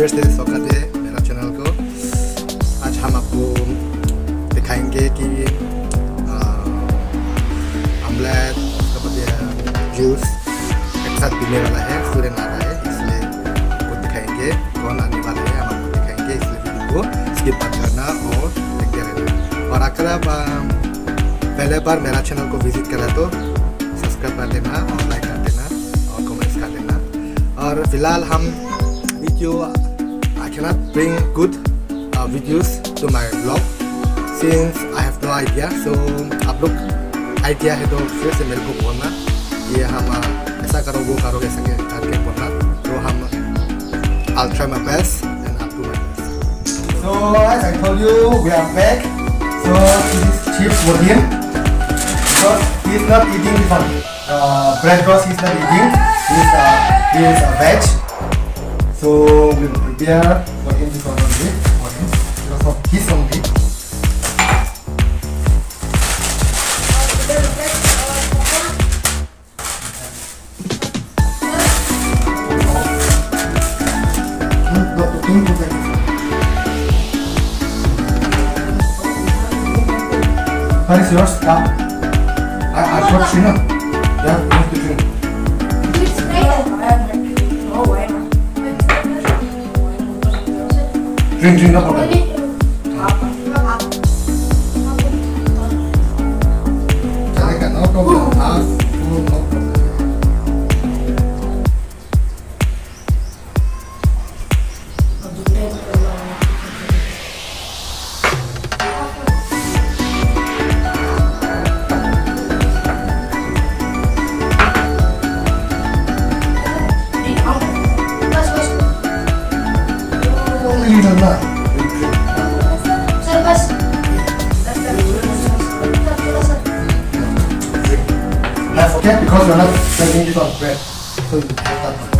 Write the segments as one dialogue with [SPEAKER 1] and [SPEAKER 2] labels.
[SPEAKER 1] फिर से स्वागत है, मेरा चैनल को। आज हम आपको दिखाएँगे कि आमलेट जूस, एक साथ पीने वाला है, सूर्य आ रहा है, इसलिए आपको दिखाएँगे, कौन आने वाले हैं, हम आपको दिखाएँगे, इसलिए वीडियो को स्किप मत करना और देखते रहना। और अगर आप पहले बार मेरा चैनल को विज़िट करा तो सब्सक्राइब कर देना और लाइक कर देना और कमेंट्स कर देना। और फ़िलहाल हम video I cannot bring good videos to my blog since I have no idea so आप लोग आइडिया है तो फिर से मेरे को बोलना ये हम ऐसा करो वो करो ऐसा करके बोलना तो हम I'll try my best and I'll do my best. So as I told you, we are back. So this is Chief Wodian. Because he's not eating this one. Uh, bread cross he's not eating. He's uh, he is a veg. So we will prepare him this one only. Him. Because of his only. What is yours? Yeah. I, I. Yeah, 认真的好看 Okay, because you're not making short bread, so you have that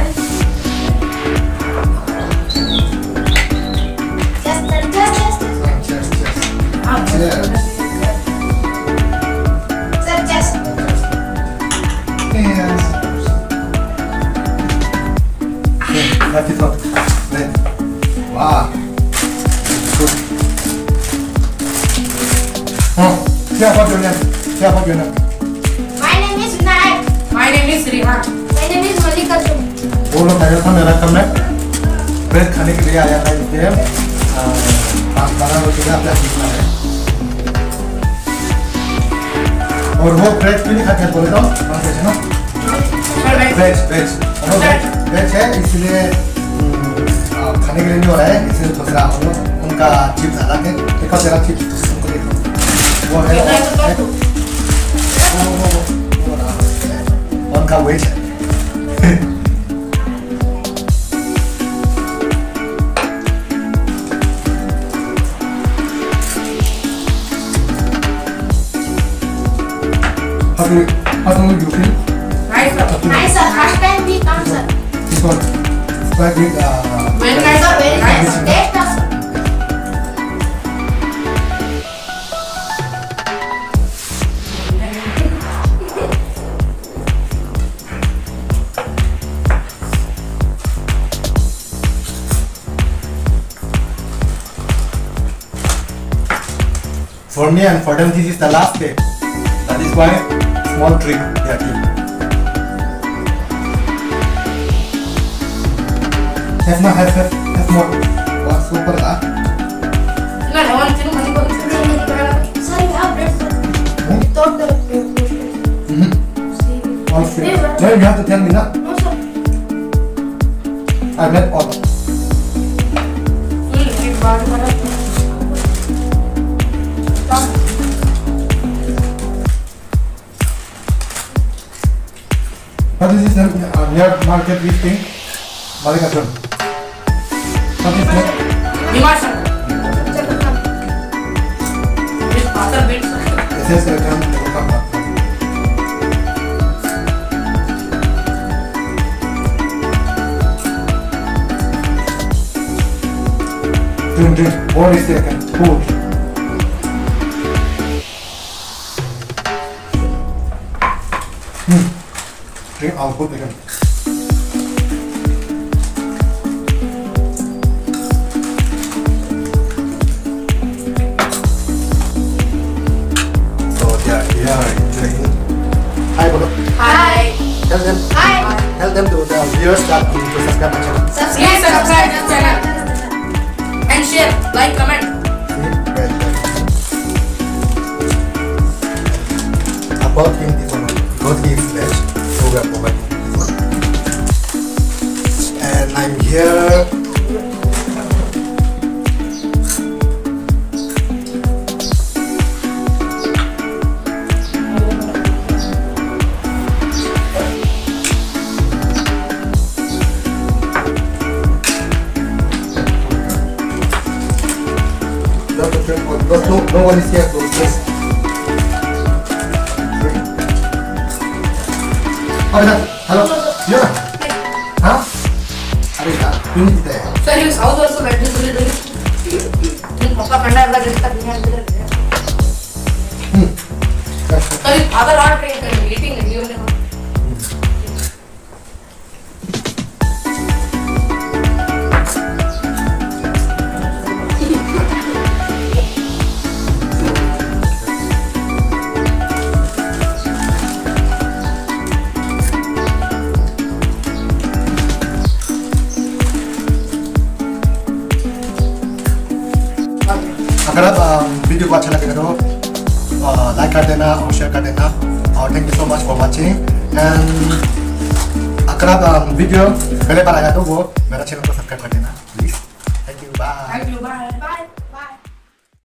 [SPEAKER 1] Left it up. Left. Wow. Good. Oh, clear up your neck. Clear up your neck.
[SPEAKER 2] My name is
[SPEAKER 3] Rihan.
[SPEAKER 2] My name is Mallikarjun.
[SPEAKER 1] वो लोग आया था मेरा कम में bread खाने के लिए आया था इसलिए पाँच बारह रोटी का अपना सीखना है और वो ब्रेड क्यों नहीं खाते बोले तो। ना? वो वेज वेज है इसलिए खाने के लिए नहीं हो रहा है इसलिए दूसरा हम लोग उनका चिप्स अलग है देखो तेरा चिप्स वो है वो- वो- वो- can't wait. how do you how?
[SPEAKER 3] Nice,
[SPEAKER 2] nice, husband, this one.
[SPEAKER 1] This one. But with, uh,
[SPEAKER 2] when
[SPEAKER 3] I
[SPEAKER 2] saw very nice,
[SPEAKER 1] Me and for them, this is the last day. That is why small drink they are giving. Have more, have, have, have more. Wow, super ah.
[SPEAKER 3] Tingnan, awan, sino man ikaw?
[SPEAKER 2] Sir, we have bread the
[SPEAKER 1] Mm-hmm. All free. No, you have to tell me now.
[SPEAKER 2] No sir.
[SPEAKER 1] I met all.
[SPEAKER 3] Hmm, hindi ba?
[SPEAKER 1] What is this uh, near market we think? Malikatun. What is that?
[SPEAKER 3] Dimas, sir.
[SPEAKER 2] Check it out.
[SPEAKER 3] This pastor bit, sir.
[SPEAKER 1] dream output again. So yeah, yeah, training. Hi, Bodo. Hi. Tell them. Hi. Tell them to the viewers that you need to subscribe my channel.
[SPEAKER 3] Subscribe, yes, subscribe to the channel. And share, like, comment.
[SPEAKER 1] About have to drink one because no, no one is here to just drink. Oh, no. Hello? Yeah. Huh? अरे यार क्यों नहीं पीता है
[SPEAKER 3] sir you South also made this little नहीं पापा ठंडा वाला ड्रिंक
[SPEAKER 1] तक
[SPEAKER 3] नहीं अंदर हम्म सर फादर आर ट्रेन कर मीटिंग
[SPEAKER 1] अगर वीडियो को अच्छा लगे तो लाइक कर देना और शेयर कर देना। और thank you so much for watching and अगर आप वीडियो पहले बार आया तो वो मेरा चैनल को सब्सक्राइब कर देना। Please
[SPEAKER 3] thank you bye.